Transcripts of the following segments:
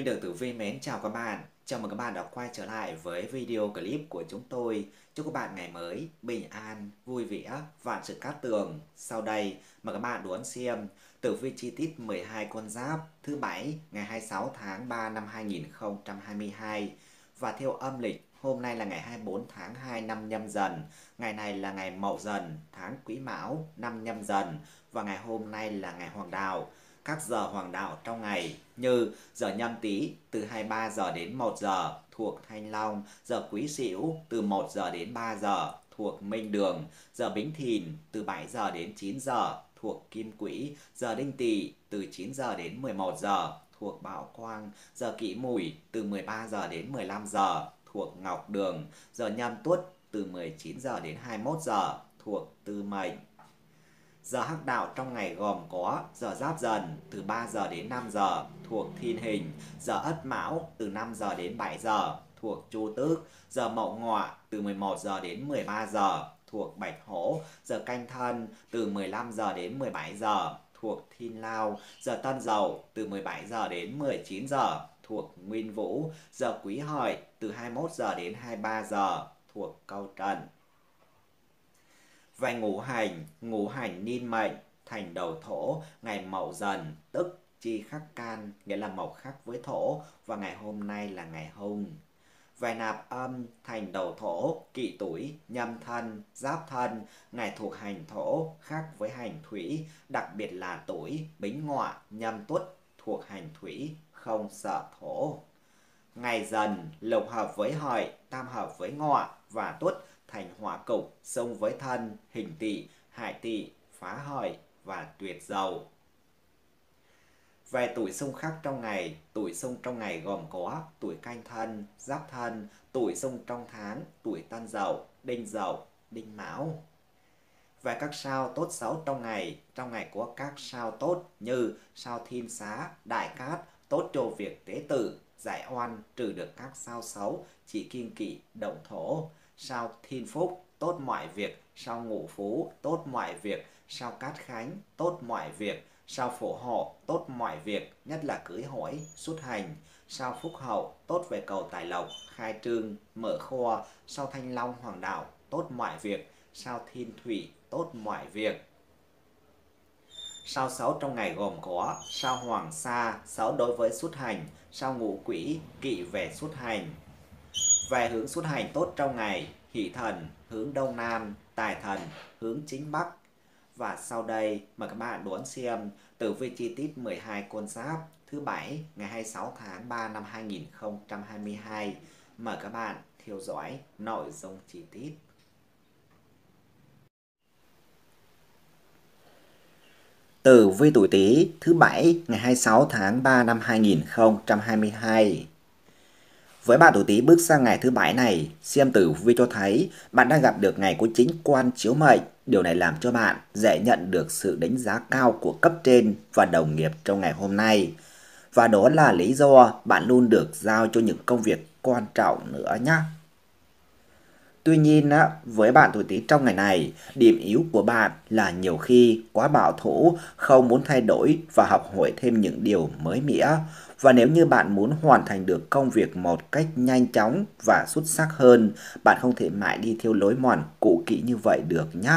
Minh được Tử Vi mến chào các bạn. Chào mừng các bạn đã quay trở lại với video clip của chúng tôi. Chúc các bạn ngày mới bình an, vui vẻ, vạn sự cát tường. Sau đây mời các bạn đón xem Tử Vi chi tiết 12 con giáp thứ bảy ngày 26 tháng 3 năm 2022 và theo âm lịch Hôm nay là ngày 24 tháng 2 năm nhâm dần, ngày này là ngày mậu dần, tháng quý mão, năm nhâm dần và ngày hôm nay là ngày hoàng đạo các giờ hoàng đạo trong ngày như giờ nhâm tý từ 23 giờ đến 1 giờ thuộc Thanh Long, giờ Quý Sửu từ 1 giờ đến 3 giờ thuộc Minh Đường, giờ Bính Thìn từ 7 giờ đến 9 giờ thuộc Kim Quỹ, giờ Đinh Tỵ từ 9 giờ đến 11 giờ thuộc Bảo Quang, giờ Kỷ Mùi từ 13 giờ đến 15 giờ thuộc Ngọc Đường, giờ Nhâm Tuất từ 19 giờ đến 21 giờ thuộc Tư Mệnh. Giờ hắc đạo trong ngày gồm có giờ giáp dần từ 3 giờ đến 5 giờ thuộc thiên hình, giờ ất mão từ 5 giờ đến 7 giờ thuộc chu tước, giờ mậu ngọ từ 11 giờ đến 13 giờ thuộc bạch hổ, giờ canh thân từ 15 giờ đến 17 giờ thuộc thiên lao, giờ tân dậu từ 17 giờ đến 19 giờ thuộc nguyên vũ, giờ quý hợi từ 21 giờ đến 23 giờ thuộc câu trần. Về ngũ hành, ngũ hành niên mệnh thành đầu thổ ngày mậu dần tức chi khắc can nghĩa là mộc khắc với thổ và ngày hôm nay là ngày hung. Về nạp âm thành đầu thổ, kỵ tuổi, nhâm thân, giáp thân, ngày thuộc hành thổ khác với hành thủy, đặc biệt là tuổi, bính ngọ, nhâm tuất thuộc hành thủy, không sợ thổ. Ngày dần, lục hợp với hợi, tam hợp với ngọ và tuất thành hỏa cục, xông với thân, hình tỵ, hại tỵ, phá hợi và tuyệt dầu. Về tuổi xung khắc trong ngày, tuổi xung trong ngày gồm có tuổi canh thân, giáp thân, tuổi xung trong tháng, tuổi tân dậu, đinh dậu, đinh mão. Về các sao tốt xấu trong ngày, trong ngày có các sao tốt như sao thiên xá, đại cát, tốt cho việc tế tử, giải oan, trừ được các sao xấu, chỉ kiên kỵ, động thổ sao thiên phúc tốt mọi việc, sao ngũ phú tốt mọi việc, sao cát khánh tốt mọi việc, sao phổ hộ tốt mọi việc, nhất là cưới hỏi, xuất hành, sao phúc hậu tốt về cầu tài lộc, khai trương, mở kho, sao thanh long, hoàng đạo tốt mọi việc, sao thiên thủy tốt mọi việc. Sao sáu trong ngày gồm có sao hoàng sa, sáu đối với xuất hành, sao ngũ quỷ kỵ về xuất hành về hướng xuất hành tốt trong ngày, hỷ thần hướng đông nam, tài thần hướng chính bắc. Và sau đây mời các bạn đón xem tử vi chi tiết 12 con giáp thứ bảy ngày 26 tháng 3 năm 2022. Mời các bạn theo dõi nội dung chi tiết. Tử vi tuổi Tý thứ bảy ngày 26 tháng 3 năm 2022. Với bạn tuổi Tý bước sang ngày thứ bảy này, xem tử vi cho thấy bạn đang gặp được ngày của chính quan chiếu mệnh. Điều này làm cho bạn dễ nhận được sự đánh giá cao của cấp trên và đồng nghiệp trong ngày hôm nay. Và đó là lý do bạn luôn được giao cho những công việc quan trọng nữa nhé. Tuy nhiên, với bạn tuổi Tý trong ngày này, điểm yếu của bạn là nhiều khi quá bảo thủ, không muốn thay đổi và học hỏi thêm những điều mới mẻ. Và nếu như bạn muốn hoàn thành được công việc một cách nhanh chóng và xuất sắc hơn, bạn không thể mãi đi theo lối mòn cũ kỹ như vậy được nhé.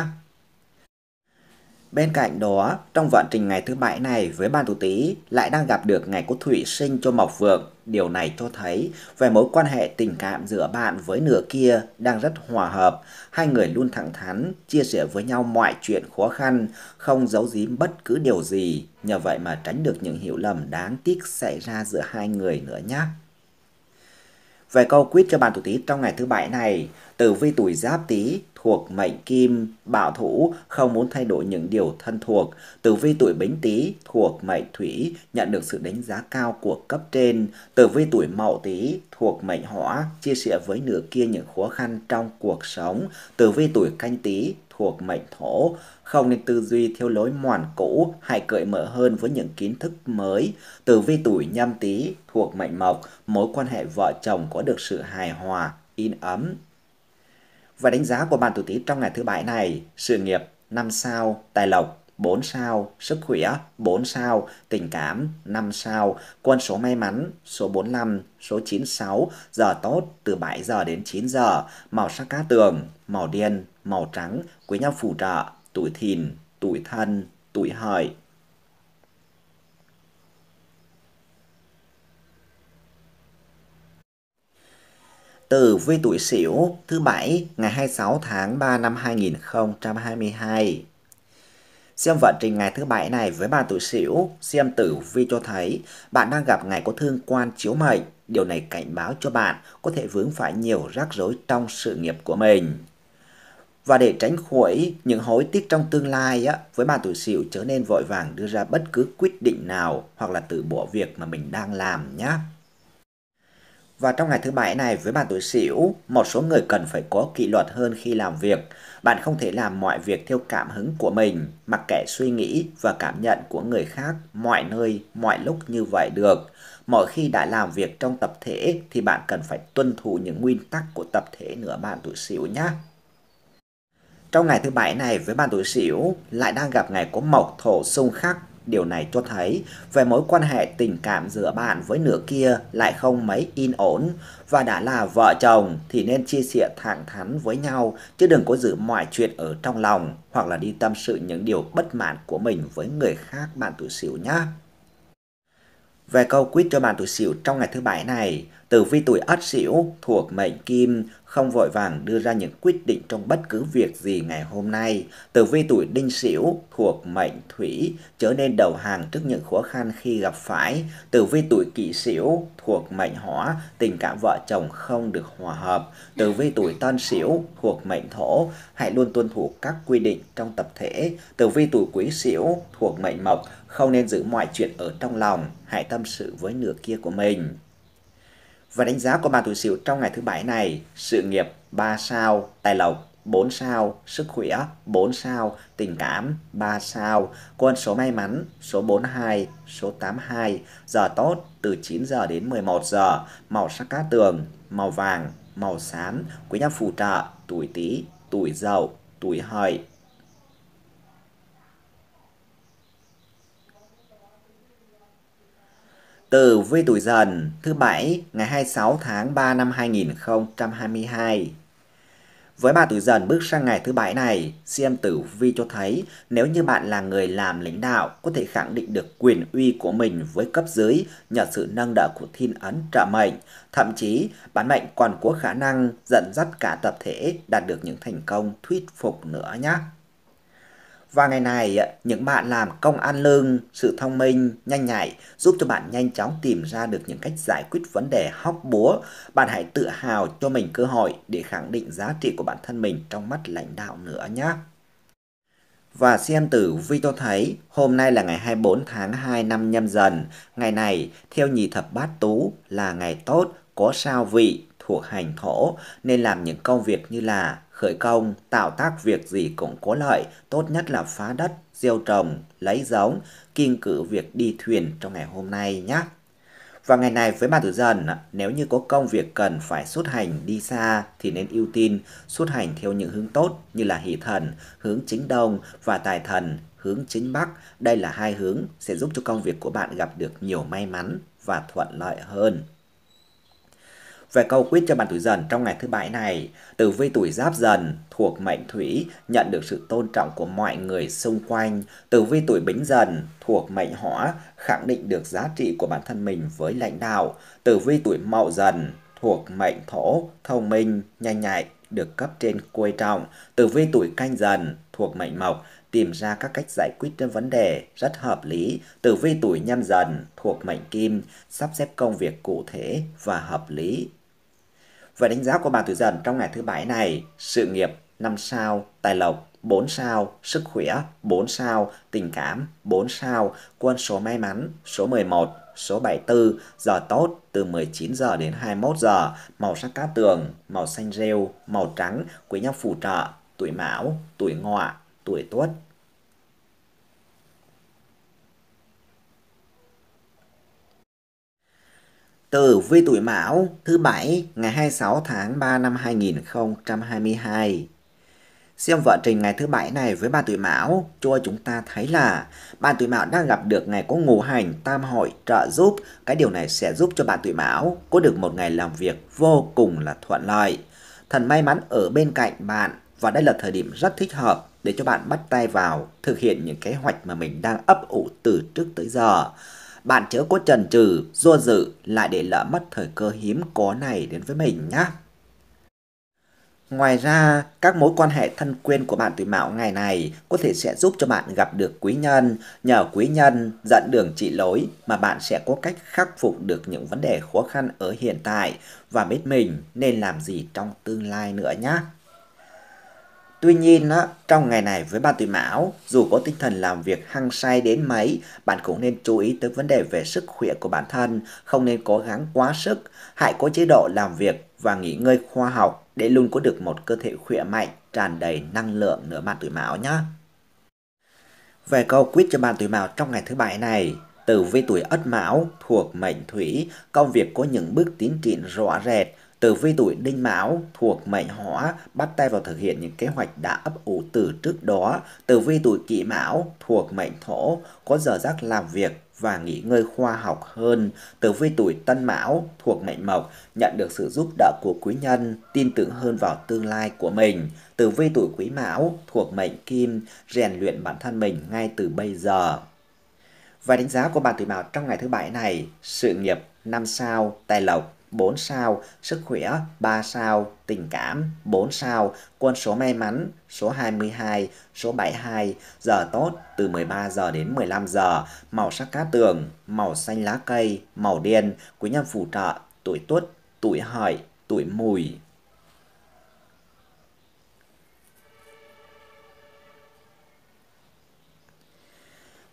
Bên cạnh đó, trong vận trình ngày thứ bảy này với ban thủ tý lại đang gặp được ngày có thủy sinh cho mộc vượng. Điều này cho thấy về mối quan hệ tình cảm giữa bạn với nửa kia đang rất hòa hợp. Hai người luôn thẳng thắn, chia sẻ với nhau mọi chuyện khó khăn, không giấu giếm bất cứ điều gì. Nhờ vậy mà tránh được những hiểu lầm đáng tiếc xảy ra giữa hai người nữa nhé. Về câu quyết cho bạn tuổi Tý trong ngày thứ bảy này, tử vi tuổi Giáp Tý thuộc mệnh Kim, bảo thủ, không muốn thay đổi những điều thân thuộc. Tử vi tuổi Bính Tý thuộc mệnh Thủy, nhận được sự đánh giá cao của cấp trên. Tử vi tuổi Mậu Tý thuộc mệnh Hỏa, chia sẻ với nửa kia những khó khăn trong cuộc sống. Tử vi tuổi Canh Tý thuộc mệnh Thổ, không nên tư duy theo lối mòn cũ, hãy cởi mở hơn với những kiến thức mới. Tử vi tuổi Nhâm Tý thuộc mệnh Mộc, mối quan hệ vợ chồng có được sự hài hòa, in ấm, và đánh giá của bạn tuổi Tý trong ngày thứ bảy này, sự nghiệp 5 sao, tài lộc 4 sao, sức khỏe 4 sao, tình cảm 5 sao, quân số may mắn số 45, số 96, giờ tốt từ 7 giờ đến 9 giờ, màu sắc cá tường, màu đen, màu trắng, quý nhân phù trợ, tuổi thìn, tuổi thân, tuổi hợi. Tử vi tuổi Sửu thứ bảy ngày 26 tháng 3 năm 2022. Xem vận trình ngày thứ bảy này với bạn tuổi Sửu, xem tử vi cho thấy bạn đang gặp ngày có thương quan chiếu mệnh. Điều này cảnh báo cho bạn có thể vướng phải nhiều rắc rối trong sự nghiệp của mình. Và để tránh khỏi những hối tiếc trong tương lai á, với bạn tuổi Sửu trở nên vội vàng đưa ra bất cứ quyết định nào hoặc là từ bỏ việc mà mình đang làm nhé. Và trong ngày thứ bảy này với bạn tuổi Sửu, một số người cần phải có kỷ luật hơn khi làm việc. Bạn không thể làm mọi việc theo cảm hứng của mình, mặc kệ suy nghĩ và cảm nhận của người khác mọi nơi, mọi lúc như vậy được. Mỗi khi đã làm việc trong tập thể thì bạn cần phải tuân thủ những nguyên tắc của tập thể nữa bạn tuổi Sửu nhé. Trong ngày thứ bảy này với bạn tuổi Sửu lại đang gặp ngày có mộc thổ xung khắc Điều này cho thấy về mối quan hệ tình cảm giữa bạn với nửa kia lại không mấy yên ổn và đã là vợ chồng thì nên chia sẻ thẳng thắn với nhau, chứ đừng có giữ mọi chuyện ở trong lòng, hoặc là đi tâm sự những điều bất mãn của mình với người khác bạn tuổi xỉu nhé. Về câu quyết cho bạn tuổi Sửu trong ngày thứ bảy này, tử vi tuổi Ất Sửu thuộc mệnh Kim không vội vàng đưa ra những quyết định trong bất cứ việc gì ngày hôm nay. Tử vi tuổi đinh sửu thuộc mệnh thủy trở nên đầu hàng trước những khó khăn khi gặp phải. Tử vi tuổi kỷ sửu thuộc mệnh hỏa, tình cảm vợ chồng không được hòa hợp. Tử vi tuổi tân sửu thuộc mệnh thổ, hãy luôn tuân thủ các quy định trong tập thể. Tử vi tuổi quý sửu thuộc mệnh mộc, không nên giữ mọi chuyện ở trong lòng, hãy tâm sự với nửa kia của mình. Và đánh giá của bạn tuổi Sửu trong ngày thứ bảy này, sự nghiệp 3 sao, tài lộc 4 sao, sức khỏe 4 sao, tình cảm 3 sao, quân số may mắn số 42, số 82, giờ tốt từ 9 giờ đến 11 giờ, màu sắc cá tường, màu vàng, màu xám, quý nhân phù trợ, tuổi Tý, tuổi Dậu, tuổi Hợi. Tử vi tuổi dần thứ bảy ngày 26 tháng 3 năm 2022. Với bà tuổi dần bước sang ngày thứ bảy này, xem tử vi cho thấy nếu như bạn là người làm lãnh đạo có thể khẳng định được quyền uy của mình với cấp dưới nhờ sự nâng đỡ của thiên ấn trợ mệnh. Thậm chí, bản mệnh còn có khả năng dẫn dắt cả tập thể đạt được những thành công thuyết phục nữa nhé. Và ngày này, những bạn làm công ăn lương, sự thông minh, nhanh nhạy giúp cho bạn nhanh chóng tìm ra được những cách giải quyết vấn đề hóc búa. Bạn hãy tự hào cho mình cơ hội để khẳng định giá trị của bản thân mình trong mắt lãnh đạo nữa nhé. Và xem tử vi tôi thấy hôm nay là ngày 24 tháng 2 năm nhâm dần. Ngày này theo nhị thập bát tú là ngày tốt, có sao vị, thuộc hành thổ nên làm những công việc như là khởi công, tạo tác việc gì cũng có lợi, tốt nhất là phá đất, gieo trồng, lấy giống, kiên cử việc đi thuyền trong ngày hôm nay nhé. Và ngày này với bà tử dần, nếu như có công việc cần phải xuất hành đi xa thì nên ưu tiên xuất hành theo những hướng tốt như là hỷ thần, hướng chính đông và tài thần, hướng chính bắc. Đây là hai hướng sẽ giúp cho công việc của bạn gặp được nhiều may mắn và thuận lợi hơn. Về câu quyết cho bạn tuổi dần trong ngày thứ bảy này, tử vi tuổi giáp dần thuộc mệnh thủy nhận được sự tôn trọng của mọi người xung quanh. Tử vi tuổi bính dần thuộc mệnh hỏa khẳng định được giá trị của bản thân mình với lãnh đạo. Tử vi tuổi mậu dần thuộc mệnh thổ, thông minh, nhanh nhạy, được cấp trên coi trọng. Tử vi tuổi canh dần thuộc mệnh mộc, tìm ra các cách giải quyết trên vấn đề rất hợp lý. Tử vi tuổi nhâm dần thuộc mệnh kim, sắp xếp công việc cụ thể và hợp lý. Vậy đánh giá của bạn tuổi dần trong ngày thứ bảy này, sự nghiệp 5 sao, tài lộc 4 sao, sức khỏe 4 sao, tình cảm 4 sao, quân số may mắn số 11, số 74, giờ tốt từ 19 giờ đến 21 giờ, màu sắc cát tường, màu xanh rêu, màu trắng, quý nhân phù trợ, tuổi mão, tuổi ngọ, tuổi tuất. Tử vi tuổi Mão thứ bảy ngày 26 tháng 3 năm 2022. Xem vận trình ngày thứ bảy này với bạn tuổi Mão, cho chúng ta thấy là bạn tuổi Mão đang gặp được ngày có ngũ hành tam hội trợ giúp. Cái điều này sẽ giúp cho bạn tuổi Mão có được một ngày làm việc vô cùng là thuận lợi. Thần may mắn ở bên cạnh bạn và đây là thời điểm rất thích hợp để cho bạn bắt tay vào thực hiện những kế hoạch mà mình đang ấp ủ từ trước tới giờ. Bạn chớ có trần trừ, do dự lại để lỡ mất thời cơ hiếm có này đến với mình nhé. Ngoài ra, các mối quan hệ thân quen của bạn tuổi mão ngày này có thể sẽ giúp cho bạn gặp được quý nhân, nhờ quý nhân dẫn đường chỉ lối mà bạn sẽ có cách khắc phục được những vấn đề khó khăn ở hiện tại và biết mình nên làm gì trong tương lai nữa nhé. Tuy nhiên, á, trong ngày này với bạn tuổi mão, dù có tinh thần làm việc hăng say đến mấy, bạn cũng nên chú ý tới vấn đề về sức khỏe của bản thân, không nên cố gắng quá sức. Hãy có chế độ làm việc và nghỉ ngơi khoa học để luôn có được một cơ thể khỏe mạnh, tràn đầy năng lượng nữa bạn tuổi mão nhé. Về câu quyết cho bạn tuổi mão trong ngày thứ bảy này, từ vi tuổi ất mão thuộc mệnh thủy, công việc có những bước tiến triển rõ rệt, Tử vi tuổi đinh mão thuộc mệnh hỏa bắt tay vào thực hiện những kế hoạch đã ấp ủ từ trước đó. Tử vi tuổi kỷ mão thuộc mệnh thổ có giờ giấc làm việc và nghỉ ngơi khoa học hơn. Tử vi tuổi tân mão thuộc mệnh mộc nhận được sự giúp đỡ của quý nhân, tin tưởng hơn vào tương lai của mình. Tử vi tuổi quý mão thuộc mệnh kim rèn luyện bản thân mình ngay từ bây giờ. Và đánh giá của bạn tuổi mão trong ngày thứ bảy này, sự nghiệp 5 sao, tài lộc 4 sao, sức khỏe 3 sao, tình cảm 4 sao, quân số may mắn số 22, số 72, giờ tốt từ 13 giờ đến 15 giờ, màu sắc cá tường, màu xanh lá cây, màu đen, quý nhân phù trợ, tuổi tuất, tuổi hợi, tuổi mùi.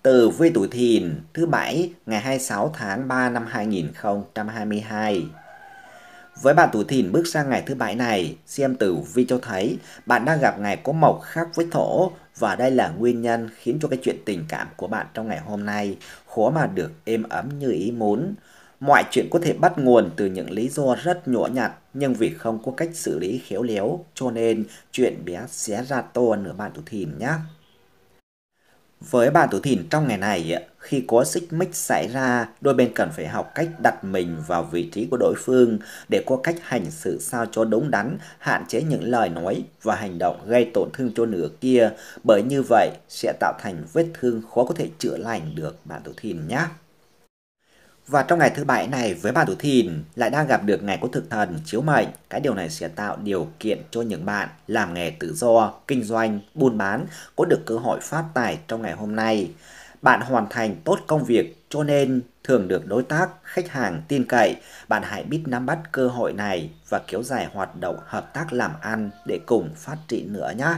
Từ vi tuổi thìn thứ bảy ngày 26 tháng 3 năm 2022. Với bạn tuổi thìn bước sang ngày thứ bảy này, xem tử vi cho thấy bạn đang gặp ngày có mộc khác với thổ và đây là nguyên nhân khiến cho cái chuyện tình cảm của bạn trong ngày hôm nay khó mà được êm ấm như ý muốn. Mọi chuyện có thể bắt nguồn từ những lý do rất nhỏ nhặt nhưng vì không có cách xử lý khéo léo cho nên chuyện bé xé ra to nữa bạn tuổi thìn nhé. Với bạn tuổi thìn trong ngày này, khi có xích mích xảy ra, đôi bên cần phải học cách đặt mình vào vị trí của đối phương để có cách hành xử sao cho đúng đắn, hạn chế những lời nói và hành động gây tổn thương cho nửa kia, bởi như vậy sẽ tạo thành vết thương khó có thể chữa lành được bạn tuổi thìn nhé. Và trong ngày thứ bảy này với bạn tuổi thìn lại đang gặp được ngày có thực thần chiếu mệnh. Cái điều này sẽ tạo điều kiện cho những bạn làm nghề tự do, kinh doanh, buôn bán có được cơ hội phát tài trong ngày hôm nay. Bạn hoàn thành tốt công việc cho nên thường được đối tác, khách hàng tin cậy. Bạn hãy biết nắm bắt cơ hội này và kéo dài hoạt động hợp tác làm ăn để cùng phát triển nữa nhé.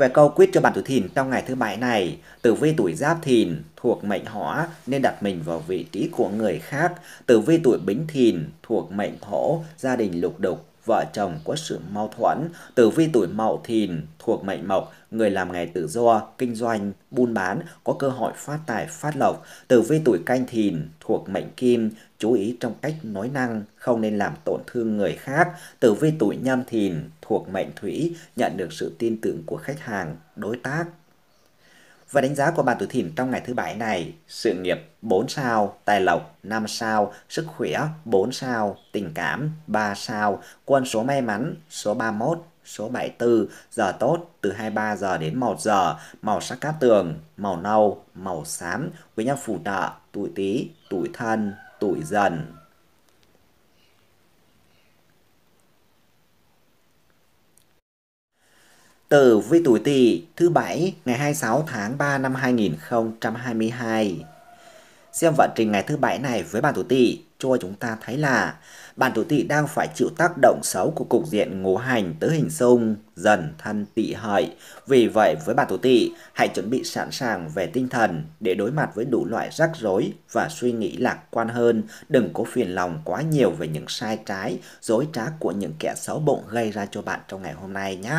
Về câu quyết cho bạn tuổi thìn trong ngày thứ bảy này, tử vi tuổi giáp thìn thuộc mệnh hỏa nên đặt mình vào vị trí của người khác. Tử vi tuổi bính thìn thuộc mệnh thổ, gia đình lục đục, vợ chồng có sự mâu thuẫn. Tử vi tuổi mậu thìn thuộc mệnh mộc, người làm nghề tự do, kinh doanh, buôn bán có cơ hội phát tài phát lộc. Tử vi tuổi canh thìn thuộc mệnh kim, chú ý trong cách nói năng, không nên làm tổn thương người khác. Tử vi tuổi nhâm thìn thuộc mệnh thủy, nhận được sự tin tưởng của khách hàng, đối tác. Và đánh giá của bạn tuổi thìn trong ngày thứ bảy này, sự nghiệp 4 sao, tài lộc 5 sao, sức khỏe 4 sao, tình cảm 3 sao, quân số may mắn số 31, số 74, giờ tốt từ 23 giờ đến 1 giờ, màu sắc cát tường, màu nâu, màu xám, quý nhân phù trợ, tuổi tí, tuổi thân, tuổi dần. Tử vi tuổi Tỵ thứ bảy ngày 26 tháng 3 năm 2022. Xem vận trình ngày thứ bảy này với bạn tuổi Tỵ cho chúng ta thấy là bạn tuổi Tỵ đang phải chịu tác động xấu của cục diện ngũ hành tứ hình xung dần thân tỵ hợi. Vì vậy với bạn tuổi Tỵ, hãy chuẩn bị sẵn sàng về tinh thần để đối mặt với đủ loại rắc rối và suy nghĩ lạc quan hơn. Đừng có phiền lòng quá nhiều về những sai trái, dối trá của những kẻ xấu bụng gây ra cho bạn trong ngày hôm nay nhé.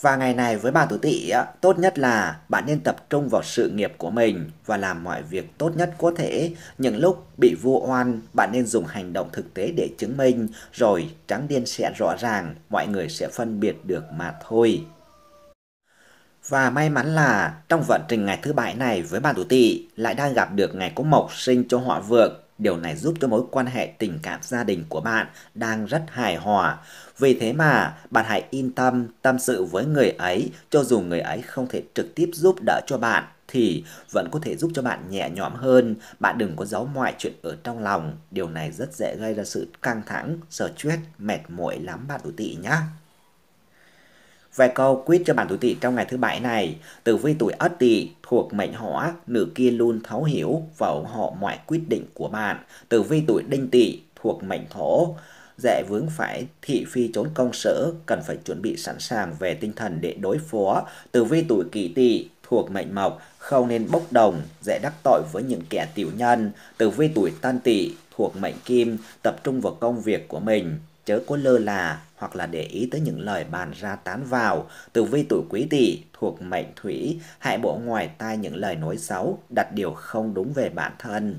Và ngày này với bà tuổi tỵ tốt nhất là bạn nên tập trung vào sự nghiệp của mình và làm mọi việc tốt nhất có thể. Những lúc bị vu oan, bạn nên dùng hành động thực tế để chứng minh, rồi trắng điên sẽ rõ ràng, mọi người sẽ phân biệt được mà thôi. Và may mắn là trong vận trình ngày thứ bảy này với bà tuổi tỵ lại đang gặp được ngày có mộc sinh cho họ vượng Điều này giúp cho mối quan hệ tình cảm gia đình của bạn đang rất hài hòa. Vì thế mà bạn hãy yên tâm tâm sự với người ấy cho dù người ấy không thể trực tiếp giúp đỡ cho bạn thì vẫn có thể giúp cho bạn nhẹ nhõm hơn. Bạn đừng có giấu mọi chuyện ở trong lòng. Điều này rất dễ gây ra sự căng thẳng, stress, mệt mỏi lắm bạn tuổi tỵ nhé về câu quyết cho bạn tuổi tỵ trong ngày thứ bảy này. Tử vi tuổi ất tỵ thuộc mệnh hỏa, nữ kia luôn thấu hiểu và ủng hộ mọi quyết định của bạn. Tử vi tuổi đinh tỵ thuộc mệnh thổ, dễ vướng phải thị phi trốn công sở, cần phải chuẩn bị sẵn sàng về tinh thần để đối phó. Tử vi tuổi kỷ tỵ thuộc mệnh mộc, không nên bốc đồng, dễ đắc tội với những kẻ tiểu nhân. Tử vi tuổi tân tỵ thuộc mệnh kim, tập trung vào công việc của mình, chớ có lơ là hoặc là để ý tới những lời bàn ra tán vào. Tử vi tuổi quý tỵ thuộc mệnh thủy, hãy bỏ ngoài tai những lời nói xấu, đặt điều không đúng về bản thân.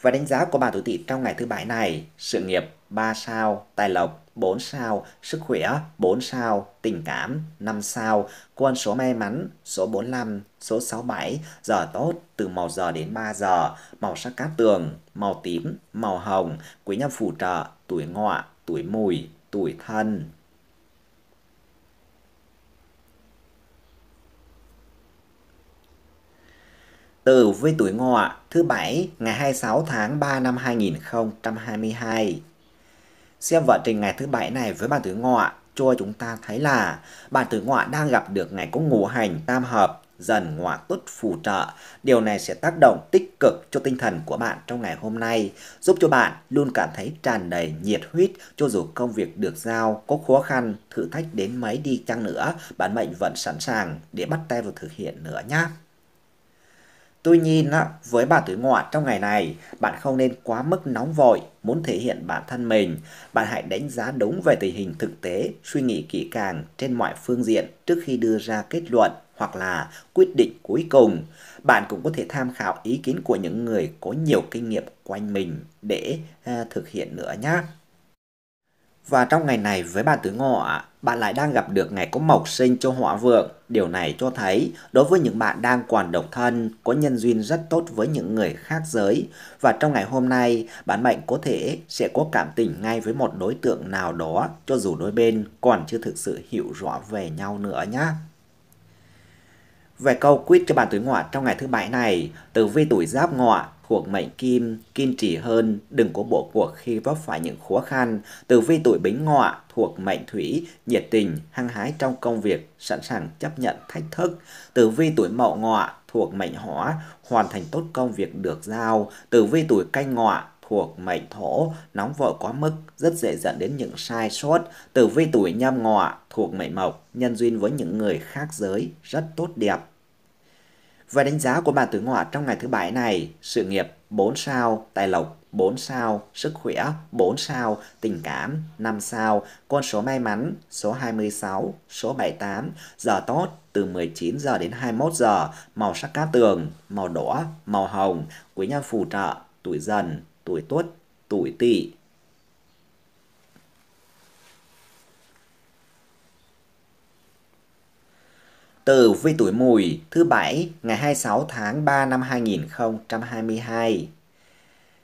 Và đánh giá của bà tuổi tỵ trong ngày thứ bảy này, sự nghiệp 3 sao, tài lộc 4 sao, sức khỏe 4 sao, tình cảm 5 sao, quân số may mắn số 45, số 67, giờ tốt từ màu giờ đến 3 giờ, màu sắc cát tường, màu tím, màu hồng, quý nhân phù trợ, tuổi ngọ, tuổi mùi, tuổi thân. Tử vi tuổi ngọ, thứ bảy, ngày 26 tháng 3 năm 2022. Xem vận trình ngày thứ bảy này với bạn tuổi ngọ cho chúng ta thấy là bạn tuổi ngọ đang gặp được ngày có ngũ hành tam hợp dần ngọa tốt phù trợ. Điều này sẽ tác động tích cực cho tinh thần của bạn trong ngày hôm nay, giúp cho bạn luôn cảm thấy tràn đầy nhiệt huyết cho dù công việc được giao có khó khăn, thử thách đến mấy đi chăng nữa, bản mệnh vẫn sẵn sàng để bắt tay vào thực hiện nữa nhé. Tuy nhiên, với bà tuổi ngọ trong ngày này, bạn không nên quá mức nóng vội, muốn thể hiện bản thân mình. Bạn hãy đánh giá đúng về tình hình thực tế, suy nghĩ kỹ càng trên mọi phương diện trước khi đưa ra kết luận hoặc là quyết định cuối cùng. Bạn cũng có thể tham khảo ý kiến của những người có nhiều kinh nghiệm quanh mình để à, thực hiện nữa nhé. Và trong ngày này với bạn tứ ngọ, bạn lại đang gặp được ngày có mộc sinh cho họa vượng. Điều này cho thấy đối với những bạn đang còn độc thân, có nhân duyên rất tốt với những người khác giới. Và trong ngày hôm nay, bạn mệnh có thể sẽ có cảm tình ngay với một đối tượng nào đó, cho dù đôi bên còn chưa thực sự hiểu rõ về nhau nữa nhé. Về câu quyết cho bạn tuổi ngọ trong ngày thứ bảy này, tử vi tuổi giáp ngọ thuộc mệnh kim, kiên trì hơn, đừng có bỏ cuộc khi vấp phải những khó khăn. Tử vi tuổi bính ngọ thuộc mệnh thủy, nhiệt tình, hăng hái trong công việc, sẵn sàng chấp nhận thách thức. Tử vi tuổi mậu ngọ thuộc mệnh hỏa, hoàn thành tốt công việc được giao. Tử vi tuổi canh ngọ thuộc mệnh thổ, nóng vội quá mức, rất dễ dẫn đến những sai sót. Tử vi tuổi nhâm ngọ thuộc mệnh mộc, nhân duyên với những người khác giới, rất tốt đẹp. Và đánh giá của bạn tử ngọ trong ngày thứ bảy này, sự nghiệp 4 sao, tài lộc 4 sao, sức khỏe 4 sao, tình cảm 5 sao, con số may mắn số 26, số 78, giờ tốt từ 19 giờ đến 21 giờ, màu sắc cát tường, màu đỏ, màu hồng, quý nhân phù trợ, tuổi dần, tuổi tuất, tuổi tỵ. Tử vi tuổi mùi thứ bảy ngày 26 tháng 3 năm 2022.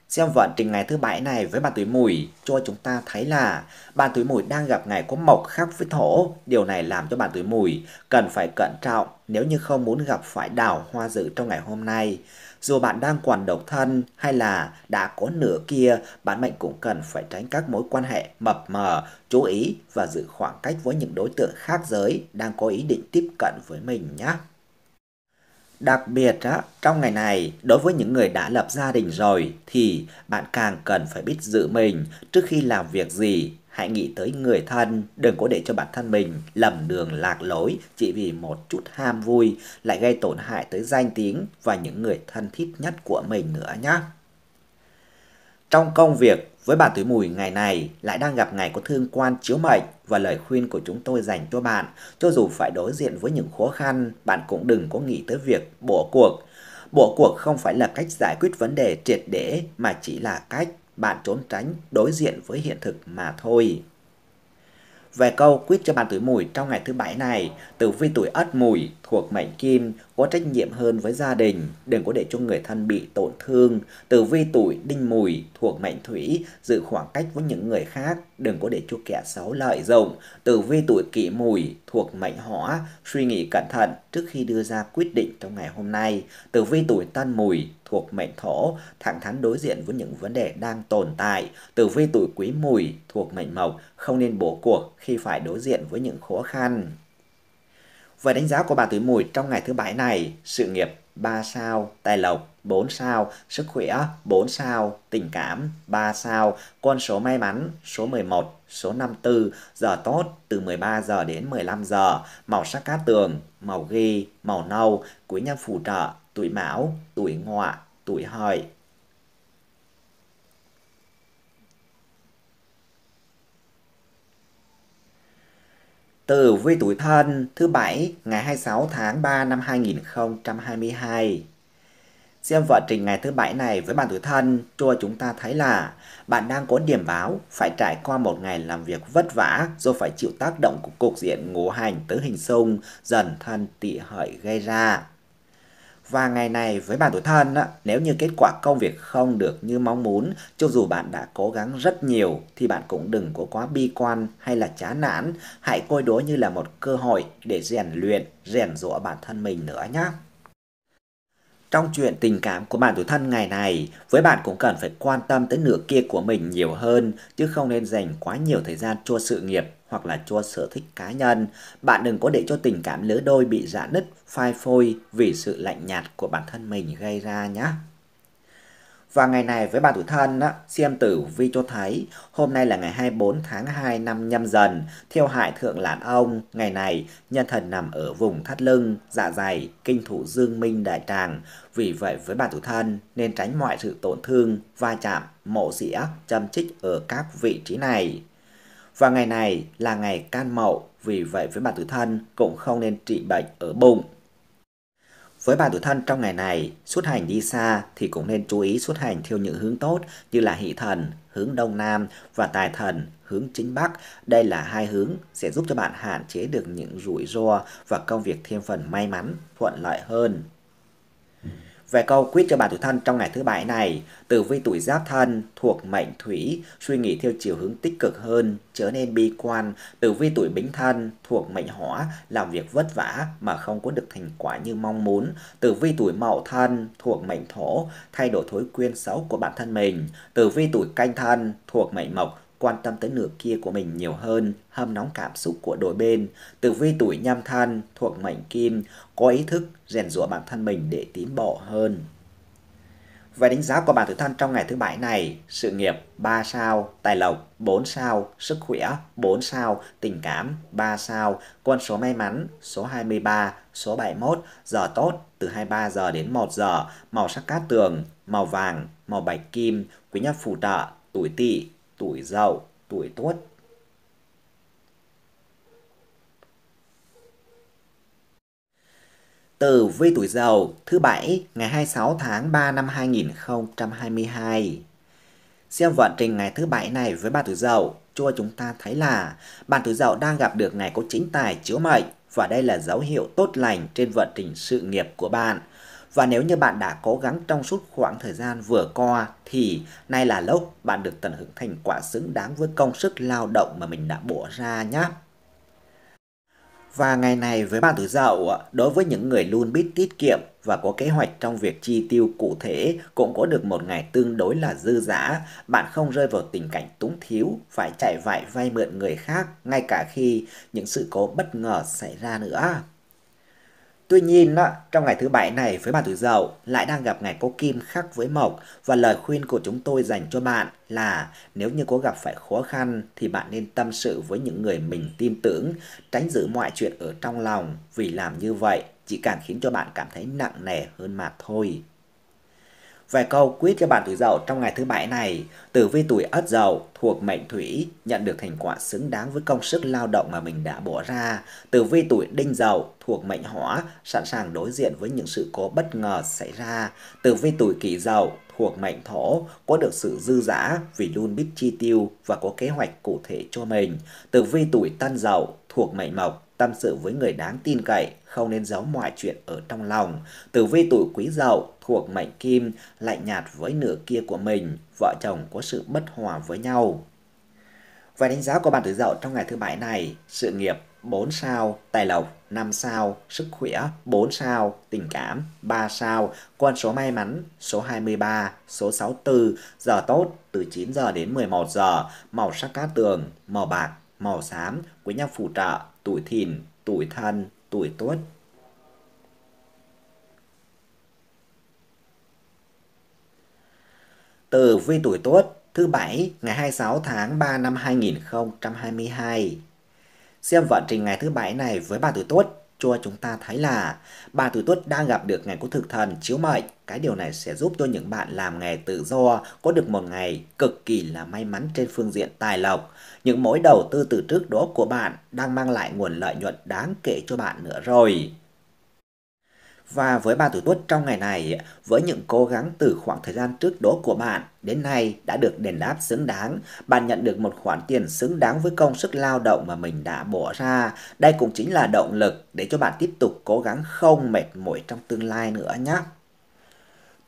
Xem vận trình ngày thứ bảy này với bạn tuổi mùi cho chúng ta thấy là bạn tuổi mùi đang gặp ngày có mộc khắc với thổ. Điều này làm cho bạn tuổi mùi cần phải cẩn trọng nếu như không muốn gặp phải đào hoa dự trong ngày hôm nay. Dù bạn đang còn độc thân hay là đã có nửa kia, bạn mệnh cũng cần phải tránh các mối quan hệ mập mờ, chú ý và giữ khoảng cách với những đối tượng khác giới đang có ý định tiếp cận với mình nhé. Đặc biệt á, trong ngày này, đối với những người đã lập gia đình rồi thì bạn càng cần phải biết giữ mình trước khi làm việc gì. Hãy nghĩ tới người thân, đừng có để cho bản thân mình lầm đường lạc lối chỉ vì một chút ham vui lại gây tổn hại tới danh tiếng và những người thân thiết nhất của mình nữa nhé. Trong công việc với bạn tuổi mùi ngày này lại đang gặp ngày có thương quan chiếu mệnh và lời khuyên của chúng tôi dành cho bạn, cho dù phải đối diện với những khó khăn, bạn cũng đừng có nghĩ tới việc bỏ cuộc. Bỏ cuộc không phải là cách giải quyết vấn đề triệt để mà chỉ là cách bạn trốn tránh đối diện với hiện thực mà thôi. Về câu quyết cho bạn tuổi mùi trong ngày thứ bảy này, tử vi tuổi ất mùi thuộc mệnh kim có trách nhiệm hơn với gia đình, đừng có để cho người thân bị tổn thương. Tử vi tuổi đinh mùi thuộc mệnh thủy, giữ khoảng cách với những người khác, đừng có để cho kẻ xấu lợi dụng. Tử vi tuổi kỷ mùi thuộc mệnh hỏa, suy nghĩ cẩn thận trước khi đưa ra quyết định trong ngày hôm nay. Tử vi tuổi tân mùi thuộc mệnh thổ, thẳng thắn đối diện với những vấn đề đang tồn tại. Tử vi tuổi quý mùi thuộc mệnh mộc, không nên bỏ cuộc khi phải đối diện với những khó khăn. Với đánh giá của bà tuổi mùi trong ngày thứ bảy này, sự nghiệp 3 sao, tài lộc 4 sao, sức khỏe 4 sao, tình cảm 3 sao, con số may mắn số 11, số 54, giờ tốt từ 13 giờ đến 15 giờ, màu sắc cát tường, màu ghi, màu nâu, quý nhân phù trợ, tuổi mão, tuổi ngọa, tuổi hợi. Tử vi tuổi thân, thứ bảy, ngày 26 tháng 3 năm 2022. Xem vận trình ngày thứ bảy này với bạn tuổi thân cho chúng ta thấy là bạn đang có điểm báo phải trải qua một ngày làm việc vất vả do phải chịu tác động của cục diện ngũ hành tứ hình xung dần thân tị hợi gây ra. Và ngày này với bạn tuổi thân, nếu như kết quả công việc không được như mong muốn, cho dù bạn đã cố gắng rất nhiều thì bạn cũng đừng có quá bi quan hay là chán nản. Hãy coi đó như là một cơ hội để rèn luyện, rèn rũa bản thân mình nữa nhé. Trong chuyện tình cảm của bạn tuổi thân ngày này, với bạn cũng cần phải quan tâm tới nửa kia của mình nhiều hơn, chứ không nên dành quá nhiều thời gian cho sự nghiệp hoặc là cho sở thích cá nhân. Bạn đừng có để cho tình cảm lứa đôi bị rạn nứt, phai phôi vì sự lạnh nhạt của bản thân mình gây ra nhé. Và ngày này với bạn tuổi thân, á, xem tử vi cho thấy hôm nay là ngày 24 tháng 2 năm nhâm dần, theo hại thượng lãn ông. Ngày này, nhân thần nằm ở vùng thắt lưng, dạ dày, kinh thủ dương minh đại tràng. Vì vậy với bạn tuổi thân nên tránh mọi sự tổn thương, va chạm, mộ dĩa, châm chích ở các vị trí này. Và ngày này là ngày can mậu, vì vậy với bạn tuổi thân cũng không nên trị bệnh ở bụng. Với bạn tuổi thân trong ngày này, xuất hành đi xa thì cũng nên chú ý xuất hành theo những hướng tốt như là hỷ thần, hướng đông nam và tài thần, hướng chính bắc. Đây là hai hướng sẽ giúp cho bạn hạn chế được những rủi ro và công việc thêm phần may mắn, thuận lợi hơn. Về câu quyết cho bạn tuổi thân trong ngày thứ bảy này, tử vi tuổi giáp thân thuộc mệnh thủy, suy nghĩ theo chiều hướng tích cực hơn, trở nên bi quan. Tử vi tuổi bính thân thuộc mệnh hỏa, làm việc vất vả mà không có được thành quả như mong muốn. Tử vi tuổi mậu thân thuộc mệnh thổ, thay đổi thói quen xấu của bản thân mình. Tử vi tuổi canh thân thuộc mệnh mộc, quan tâm tới nửa kia của mình nhiều hơn, hâm nóng cảm xúc của đôi bên. Tử vi tuổi nhâm thân thuộc mệnh kim, có ý thức rèn rũa bản thân mình để tiến bộ hơn. Về đánh giá của bạn tử thân trong ngày thứ bảy này, sự nghiệp 3 sao, tài lộc 4 sao, sức khỏe 4 sao, tình cảm 3 sao, con số may mắn số 23, số 71, giờ tốt từ 23 giờ đến 1 giờ, màu sắc cát tường, màu vàng, màu bạch kim, quý nhân phù trợ, tuổi tỵ, tuổi dậu, tuổi tuất. Tử vi tuổi dậu thứ bảy ngày 26 tháng 3 năm 2022. Xem vận trình ngày thứ bảy này với bạn tuổi dậu cho chúng ta thấy là bạn tuổi dậu đang gặp được ngày có chính tài chiếu mệnh và đây là dấu hiệu tốt lành trên vận trình sự nghiệp của bạn. Và nếu như bạn đã cố gắng trong suốt khoảng thời gian vừa qua thì nay là lúc bạn được tận hưởng thành quả xứng đáng với công sức lao động mà mình đã bỏ ra nhé. Và ngày này với bạn tuổi dậu, đối với những người luôn biết tiết kiệm và có kế hoạch trong việc chi tiêu cụ thể cũng có được một ngày tương đối là dư dả. Bạn không rơi vào tình cảnh túng thiếu, phải chạy vạy vay mượn người khác ngay cả khi những sự cố bất ngờ xảy ra nữa. Tuy nhiên, trong ngày thứ bảy này với bạn tuổi dậu lại đang gặp ngày có kim khắc với mộc và lời khuyên của chúng tôi dành cho bạn là nếu như có gặp phải khó khăn thì bạn nên tâm sự với những người mình tin tưởng, tránh giữ mọi chuyện ở trong lòng vì làm như vậy chỉ càng khiến cho bạn cảm thấy nặng nề hơn mà thôi. Vài câu quyết cho bạn tuổi dậu trong ngày thứ bảy này, tử vi tuổi ất dậu thuộc mệnh thủy nhận được thành quả xứng đáng với công sức lao động mà mình đã bỏ ra. Tử vi tuổi đinh dậu thuộc mệnh hỏa sẵn sàng đối diện với những sự cố bất ngờ xảy ra. Tử vi tuổi kỷ dậu thuộc mệnh thổ có được sự dư dả vì luôn biết chi tiêu và có kế hoạch cụ thể cho mình. Tử vi tuổi tân dậu thuộc mệnh mộc tâm sự với người đáng tin cậy, không nên giấu mọi chuyện ở trong lòng. Tử vi tuổi quý dậu cuộc mệnh kim, lạnh nhạt với nửa kia của mình, vợ chồng có sự bất hòa với nhau. Và đánh giá của bạn tử dậu trong ngày thứ bảy này, sự nghiệp 4 sao, tài lộc 5 sao, sức khỏe 4 sao, tình cảm 3 sao, con số may mắn số 23, số 64, giờ tốt từ 9 giờ đến 11 giờ, màu sắc cát tường, màu bạc, màu xám, quý nhân phù trợ, tuổi thìn, tuổi thân, tuổi tuất. Từ vi tuổi tuất, thứ bảy, ngày 26 tháng 3 năm 2022. Xem vận trình ngày thứ bảy này với bà tuổi tuất cho chúng ta thấy là bà tuổi tuất đang gặp được ngày của thực thần chiếu mệnh. Cái điều này sẽ giúp cho những bạn làm nghề tự do có được một ngày cực kỳ là may mắn trên phương diện tài lộc. Những mối đầu tư từ trước đó của bạn đang mang lại nguồn lợi nhuận đáng kể cho bạn nữa rồi. Và với ba tuổi tuất trong ngày này, với những cố gắng từ khoảng thời gian trước đó của bạn đến nay đã được đền đáp xứng đáng, bạn nhận được một khoản tiền xứng đáng với công sức lao động mà mình đã bỏ ra. Đây cũng chính là động lực để cho bạn tiếp tục cố gắng không mệt mỏi trong tương lai nữa nhé.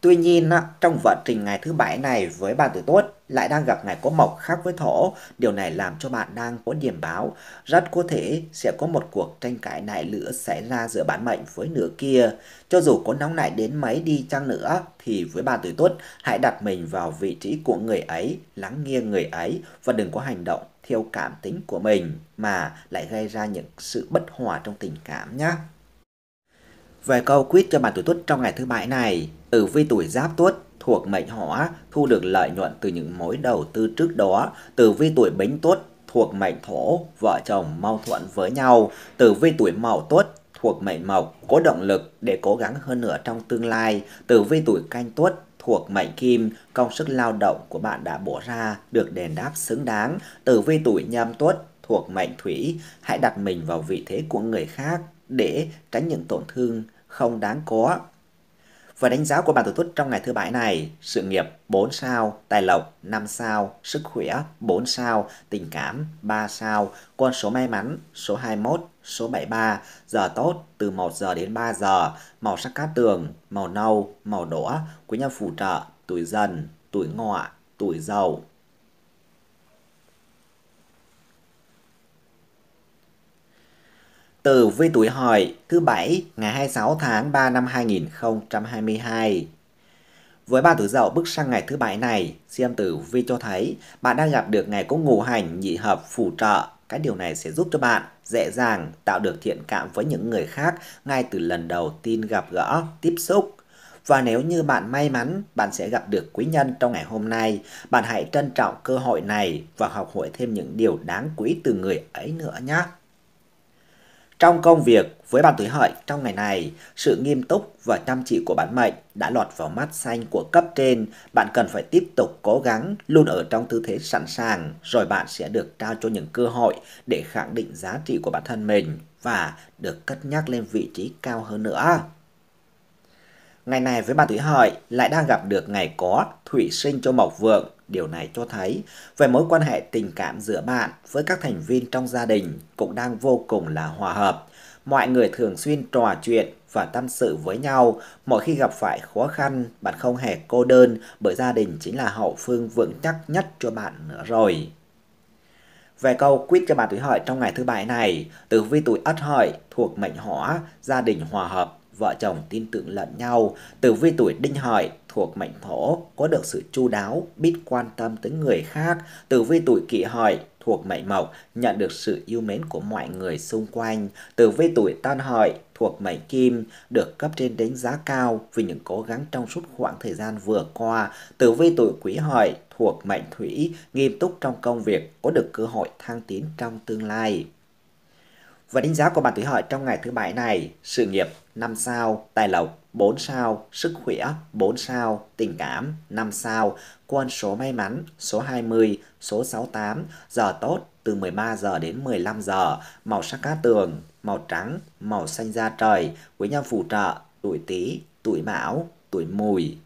Tuy nhiên, trong vận trình ngày thứ bảy này với bạn tuổi tốt lại đang gặp ngày có mộc khác với thổ. Điều này làm cho bạn đang có điểm báo. Rất có thể sẽ có một cuộc tranh cãi nại lửa xảy ra giữa bản mệnh với nửa kia. Cho dù có nóng nảy đến mấy đi chăng nữa thì với bạn tuổi tốt hãy đặt mình vào vị trí của người ấy, lắng nghe người ấy và đừng có hành động theo cảm tính của mình mà lại gây ra những sự bất hòa trong tình cảm nhé. Về câu quyết cho bạn tuổi tuất trong ngày thứ bảy này, tử vi tuổi giáp tuất thuộc mệnh hỏa thu được lợi nhuận từ những mối đầu tư trước đó. Tử vi tuổi bính tuất thuộc mệnh thổ, vợ chồng mâu thuẫn với nhau. Tử vi tuổi mậu tuất thuộc mệnh mộc có động lực để cố gắng hơn nữa trong tương lai. Tử vi tuổi canh tuất thuộc mệnh kim, công sức lao động của bạn đã bỏ ra được đền đáp xứng đáng. Tử vi tuổi nhâm tuất thuộc mệnh thủy, hãy đặt mình vào vị thế của người khác để tránh những tổn thương không đáng có. Và đánh giá của bạn tử tuất trong ngày thứ bảy này, sự nghiệp 4 sao, tài lộc 5 sao, sức khỏe 4 sao, tình cảm 3 sao, con số may mắn số 21, số 73, giờ tốt từ 1 giờ đến 3 giờ, màu sắc cát tường, màu nâu, màu đỏ, quý nhân phù trợ, tuổi dần, tuổi ngọ, tuổi dậu. Tử vi tuổi hợi thứ bảy ngày 26 tháng 3 năm 2022. Với ba tuổi dậu bước sang ngày thứ bảy này, xem tử vi cho thấy bạn đang gặp được ngày có ngũ hành nhị hợp phù trợ. Cái điều này sẽ giúp cho bạn dễ dàng tạo được thiện cảm với những người khác ngay từ lần đầu tiên gặp gỡ, tiếp xúc. Và nếu như bạn may mắn, bạn sẽ gặp được quý nhân trong ngày hôm nay. Bạn hãy trân trọng cơ hội này và học hỏi thêm những điều đáng quý từ người ấy nữa nhé. Trong công việc, với bạn tuổi hợi trong ngày này, sự nghiêm túc và chăm chỉ của bản mệnh đã lọt vào mắt xanh của cấp trên. Bạn cần phải tiếp tục cố gắng, luôn ở trong tư thế sẵn sàng, rồi bạn sẽ được trao cho những cơ hội để khẳng định giá trị của bản thân mình và được cất nhắc lên vị trí cao hơn nữa. Ngày này với bà tuổi hợi lại đang gặp được ngày có thủy sinh cho mộc vượng. Điều này cho thấy về mối quan hệ tình cảm giữa bạn với các thành viên trong gia đình cũng đang vô cùng là hòa hợp. Mọi người thường xuyên trò chuyện và tâm sự với nhau. Mỗi khi gặp phải khó khăn, bạn không hề cô đơn bởi gia đình chính là hậu phương vững chắc nhất cho bạn nữa rồi. Về câu quyết cho bà tuổi hợi trong ngày thứ bảy này, tử vi tuổi ất hợi thuộc mệnh hỏa, gia đình hòa hợp, vợ chồng tin tưởng lẫn nhau. Tử vi tuổi đinh hợi thuộc mệnh thổ có được sự chu đáo, biết quan tâm tới người khác. Tử vi tuổi kỷ hợi thuộc mệnh mộc nhận được sự yêu mến của mọi người xung quanh. Tử vi tuổi tân hợi thuộc mệnh kim được cấp trên đánh giá cao vì những cố gắng trong suốt khoảng thời gian vừa qua. Tử vi tuổi quý hợi thuộc mệnh thủy nghiêm túc trong công việc có được cơ hội thăng tiến trong tương lai. Và đánh giá của bạn tuổi hợi trong ngày thứ bảy này, sự nghiệp 5 sao, tài lộc 4 sao, sức khỏe 4 sao, tình cảm 5 sao, quân số may mắn số 20, số 68, giờ tốt từ 13 giờ đến 15 giờ, màu sắc cá tường, màu trắng, màu xanh da trời, quý nhân phù trợ, tuổi Tý, tuổi Mão, tuổi Mùi.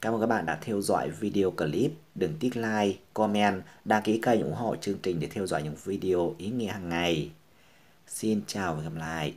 Cảm ơn các bạn đã theo dõi video clip. Đừng tiếc like, comment, đăng ký kênh ủng hộ chương trình để theo dõi những video ý nghĩa hàng ngày. Xin chào và gặp lại.